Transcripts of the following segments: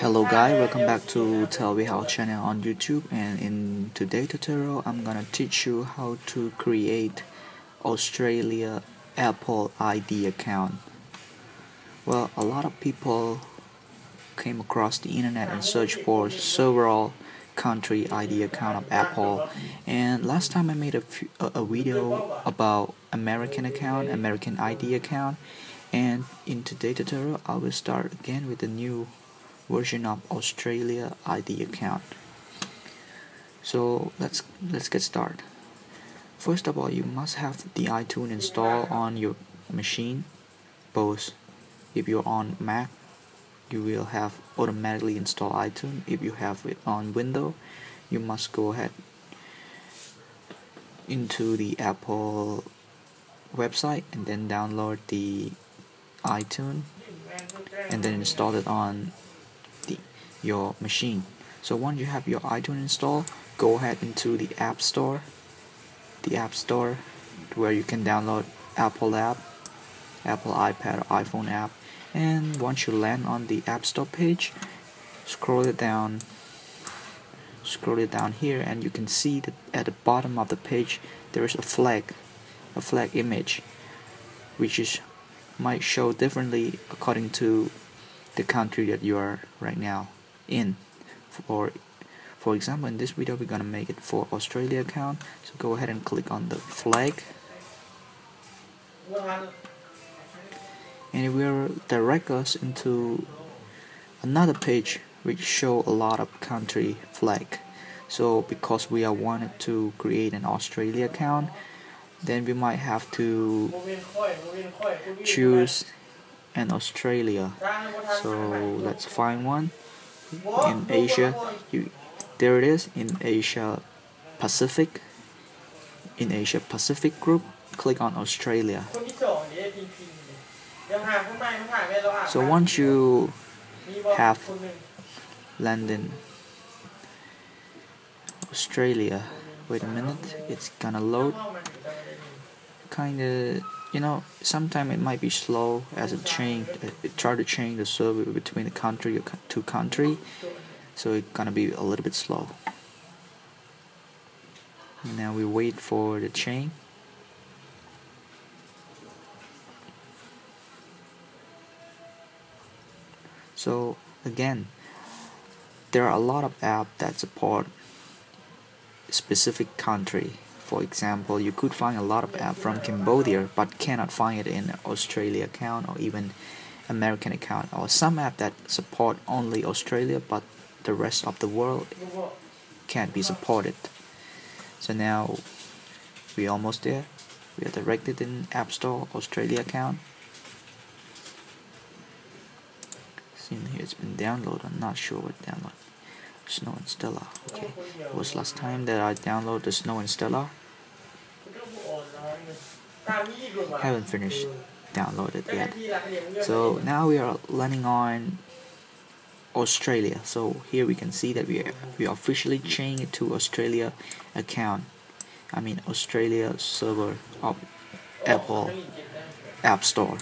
Hello guys, welcome back to Tell We How channel on YouTube. And in today's tutorial I'm gonna teach you how to create Australia Apple ID account. Well, a lot of people came across the internet and searched for several country ID account of Apple. And last time I made a, few, a, a video about American account, American ID account. And in today's tutorial I will start again with a new version of Australia ID account. So let's let's get started. First of all, you must have the iTunes installed on your machine, both. If you're on Mac, you will have automatically install iTunes. If you have it on Windows, you must go ahead into the Apple website and then download the iTunes and then install it on your machine. So once you have your iTunes installed, go ahead into the App Store, the App Store where you can download Apple app, Apple iPad or iPhone app, and once you land on the App Store page, scroll it down, scroll it down here, and you can see that at the bottom of the page there is a flag, a flag image, which is might show differently according to the country that you are right now in. For for example in this video we're gonna make it for Australia account. So go ahead and click on the flag. And it will direct us into another page which show a lot of country flag. So because we are wanted to create an Australia account then we might have to choose an Australia. So let's find one in Asia. You there it is in Asia Pacific. In Asia Pacific group click on Australia. So once you have landed Australia wait a minute it's gonna load. Kinda you know, sometimes it might be slow as change. It try to change the server between the country to country, so it's gonna be a little bit slow. Now we wait for the chain. So again, there are a lot of apps that support specific country for example, you could find a lot of app from Cambodia but cannot find it in Australia account or even American account or some app that support only Australia but the rest of the world can't be supported. So now we almost there. We are directed in App Store Australia account. Seen here it's been downloaded. I'm not sure what download. Snow and Stella. Okay. It was last time that I downloaded the Snow and Stella? Haven't finished downloaded yet. So now we are landing on Australia. So here we can see that we are, we officially changed to Australia account. I mean Australia server of Apple App Store.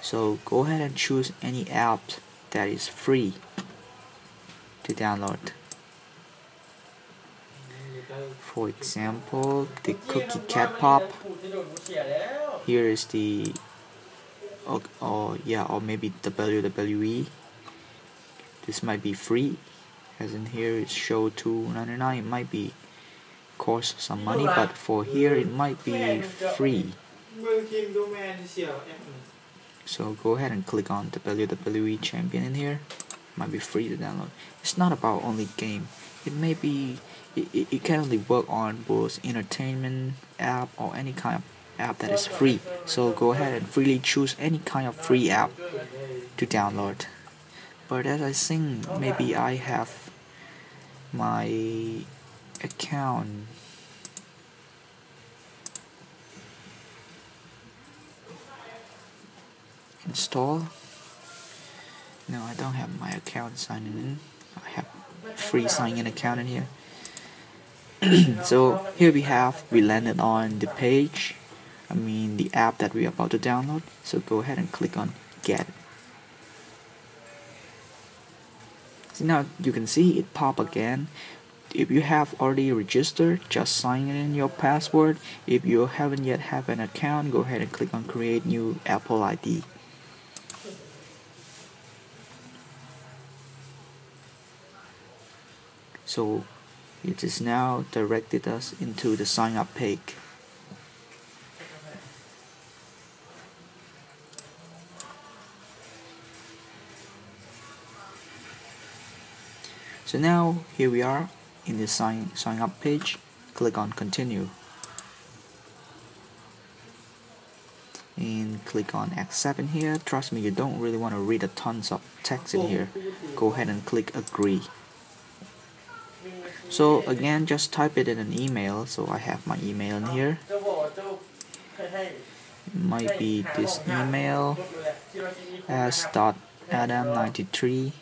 So go ahead and choose any app that is free to download for example the cookie cat pop. Here is the oh, oh yeah or maybe the WWE this might be free. As in here it show 2.99 it might be cost some money but for here it might be free. So go ahead and click on the WWE champion in here might be free to download. It's not about only game. It may be it, it, it can only work on both entertainment app or any kind of app that is free. So go ahead and freely choose any kind of free app to download. But as I think maybe I have my account. Install no I don't have my account signed in. I have free sign in account in here. So here we have we landed on the page. I mean the app that we're about to download. So go ahead and click on get. So now you can see it pop again. If you have already registered just sign in your password. If you haven't yet have an account go ahead and click on create new Apple ID so it is now directed us into the sign up page So now here we are in the sign, sign up page. Click on continue. And click on accept in here. Trust me, you don't really want to read a tons of text in here. Go ahead and click agree. So again, just type it in an email. So I have my email in here. It might be this email s.adam93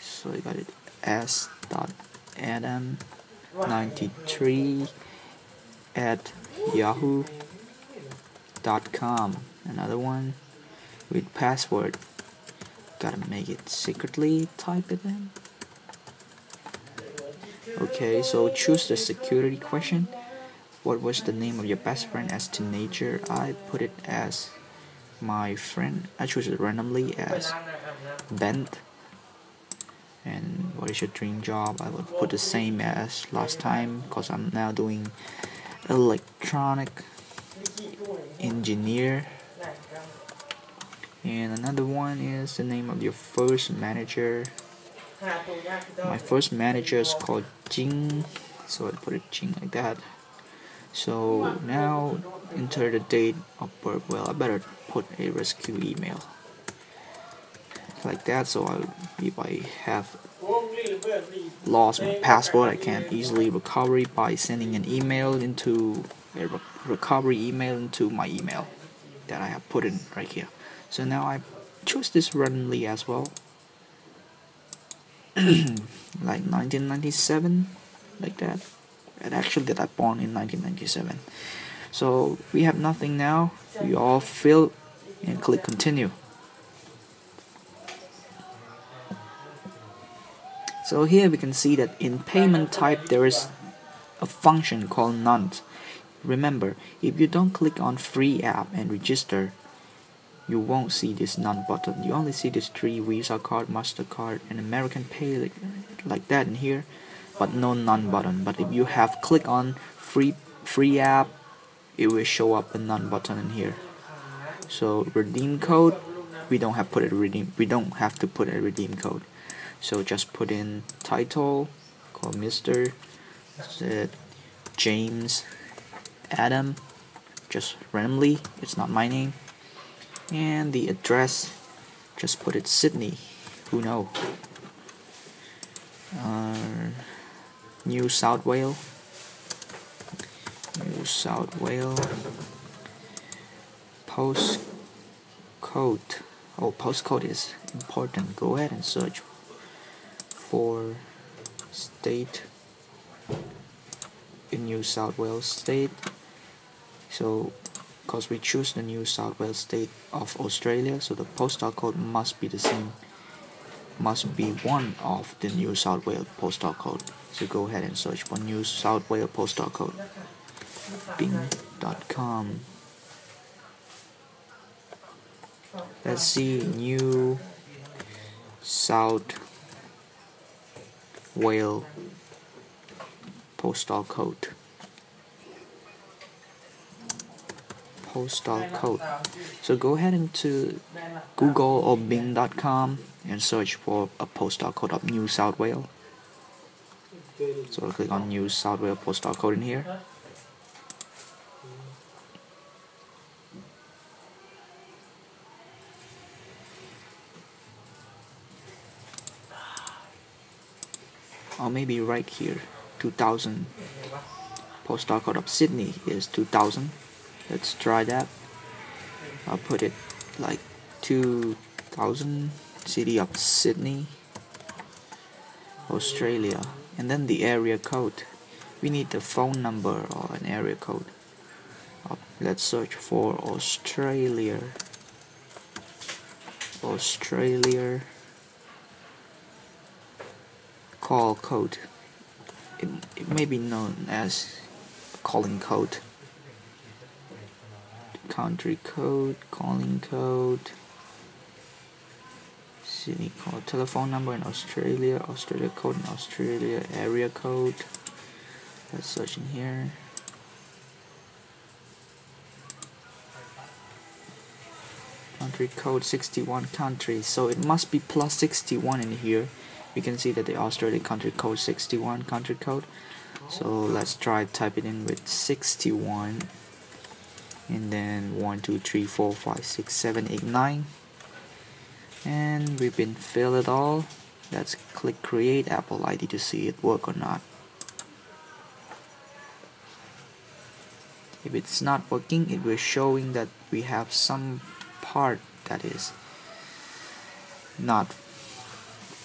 so I got it s dot adam 93 at yahoo dot com another one with password gotta make it secretly type it in okay so choose the security question. What was the name of your best friend as teenager? I put it as my friend. I choose it randomly as Bent. And what is your dream job? I would put the same as last time because I'm now doing electronic engineer. And another one is the name of your first manager my first manager is called Jing so I put it Jing like that. So now enter the date of birth. Well I better put a rescue email like that so I, if I have lost my password I can easily recover it by sending an email into a re recovery email into my email that I have put in right here. So now I choose this randomly as well like 1997 like that. And actually that I born in 1997 so we have nothing now. We all fill and click continue. So here we can see that in payment type there is a function called none. Remember, if you don't click on free app and register, you won't see this none button. You only see this three Visa card, MasterCard, and American Pay like, like that in here, but no none button. But if you have click on free free app, it will show up a none button in here. So redeem code, we don't have put a redeem. We don't have to put a redeem code so just put in title called Mr. Said James Adam just randomly it's not my name and the address just put it Sydney who know? Uh, New South Wales. New South Wales. Post code oh postcode is important. Go ahead and search for state in New South Wales state. So because we choose the New South Wales state of Australia so the postal code must be the same. Must be one of the New South Wales postal code. So go ahead and search for New South Wales postal code. Bing.com let's see New South Wales postal code postal code. So go ahead into Google or Bing.com and search for a postal code of New South Wales. So I'll click on New South Wales postal code in here. Or maybe right here 2000 postal code of Sydney is 2000 let's try that. I'll put it like 2000 city of Sydney Australia. And then the area code. We need the phone number or an area code. Uh, let's search for Australia. Australia. Call code. It, it may be known as calling code. Country code, calling code, city code, telephone number in Australia, Australia code in Australia, area code. Let's search in here. country code 61 country so it must be plus 61 in here you can see that the Australian country code 61 country code so let's try type it in with 61 and then 1 2 3 4 5 6 7 8 9 and we've been fill it all. Let's click create. Apple ID to see it work or not. If it's not working it will showing that we have some part that is not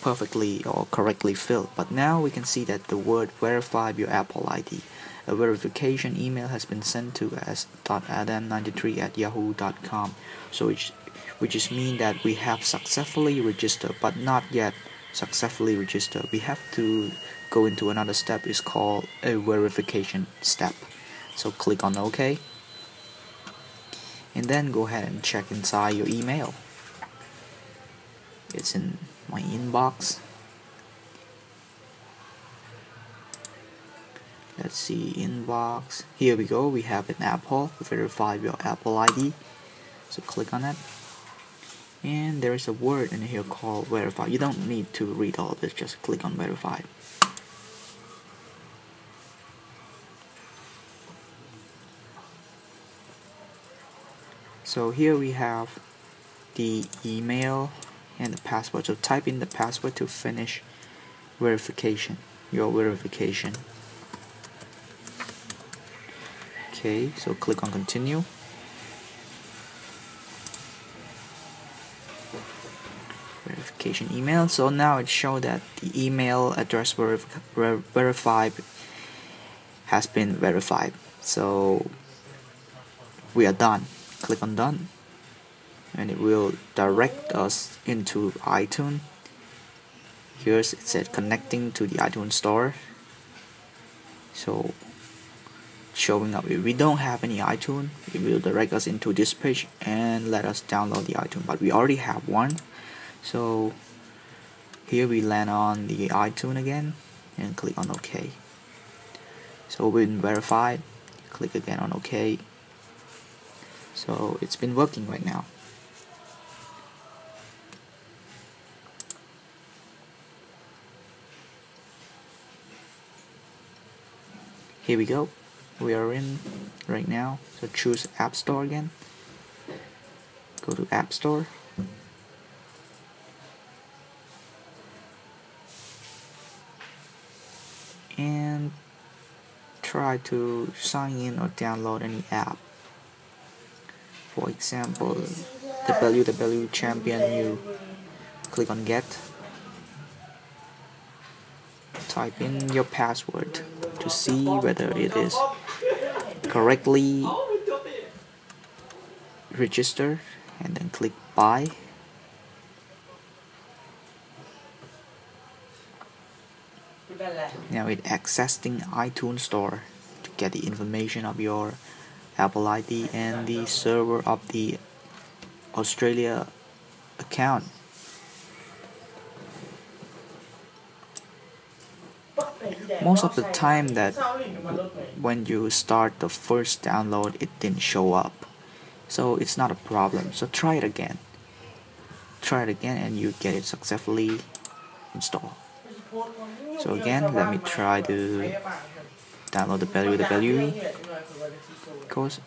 perfectly or correctly filled. But now we can see that the word verify your Apple ID a verification email has been sent to us adam93 at yahoo.com so which which is mean that we have successfully registered but not yet successfully registered. We have to go into another step. Is called a verification step. So click on OK. And then go ahead and check inside your email. It's in my inbox let's see inbox. Here we go. We have an Apple verify your Apple ID so click on that and there is a word in here called verify. You don't need to read all of this. Just click on verify. So here we have the email and the password. So type in the password to finish verification your verification okay so click on continue. Verification email. So now it shows that the email address verif ver verified has been verified. So we are done. Click on done. And it will direct us into iTunes. Here's it said connecting to the iTunes store. So showing up if we don't have any iTunes. It will direct us into this page and let us download the iTunes but we already have one. So here we land on the iTunes again and click on OK. So we've been verified click again on OK. So it's been working right now. Here we go we are in right now. So choose App Store again. Go to App Store. And try to sign in or download any app. For example the WW Champion you click on get. Type in your password to see whether it is correctly register and then click buy. Now it accessing iTunes store to get the information of your Apple ID and the server of the Australia account. Most of the time that when you start the first download it didn't show up. So it's not a problem. So try it again. Try it again and you get it successfully installed. So again, let me try to download the WWE because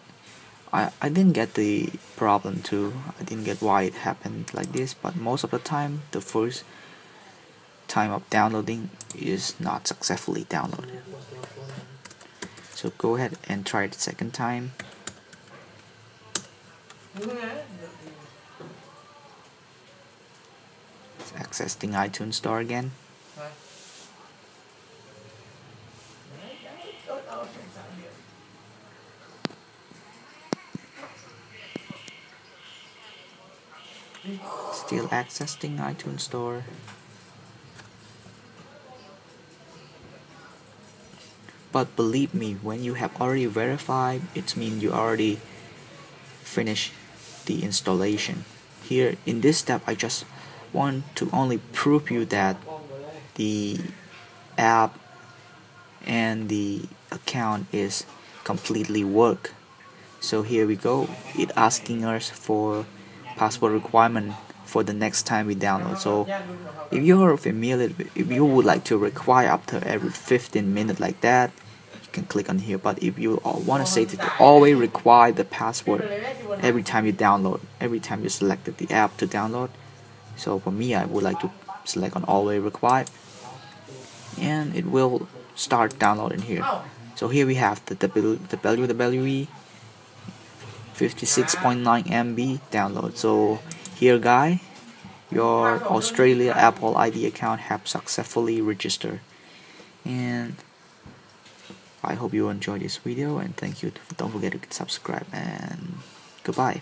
I, I didn't get the problem too I didn't get why it happened like this but most of the time the first time of downloading is not successfully downloaded so go ahead and try it second time it's accessing iTunes store again Still accessing iTunes Store. But believe me when you have already verified it means you already finished the installation. Here in this step I just want to only prove you that the app and the account is completely work. So here we go. It asking us for password requirement for the next time we download. So if you're familiar if you would like to require after every 15 minutes like that can click on here but if you uh, want to say to always require the password every time you download every time you selected the app to download. So for me I would like to select on always required and it will start downloading here. So here we have the WWE 56.9 MB download. So here guy your Australia Apple ID account have successfully registered. And I hope you enjoyed this video and thank you. Don't forget to subscribe and goodbye